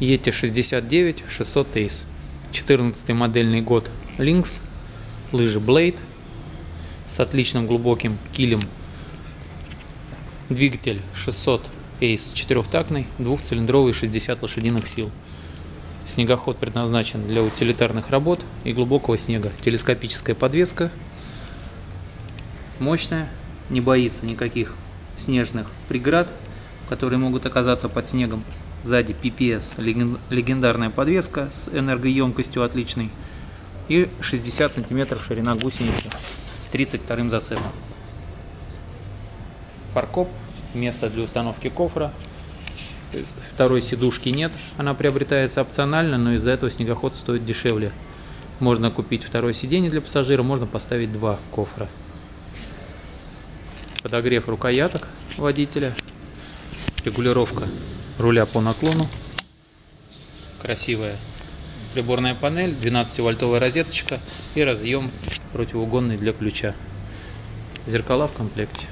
Yeti 69 600 Ace. 14 модельный год Lynx. Лыжи Blade с отличным глубоким килем. Двигатель 600 Ace четырехтактный, двухцилиндровый 60 лошадиных сил. Снегоход предназначен для утилитарных работ и глубокого снега. Телескопическая подвеска. Мощная, не боится никаких снежных преград, которые могут оказаться под снегом. Сзади PPS, легендарная подвеска с энергоемкостью отличной. И 60 сантиметров ширина гусеницы с 32 зацепом. Фаркоп, место для установки кофра. Второй сидушки нет, она приобретается опционально, но из-за этого снегоход стоит дешевле. Можно купить второе сиденье для пассажира, можно поставить два кофра. Подогрев рукояток водителя, регулировка руля по наклону, красивая приборная панель, 12-вольтовая розеточка и разъем противоугонный для ключа. Зеркала в комплекте.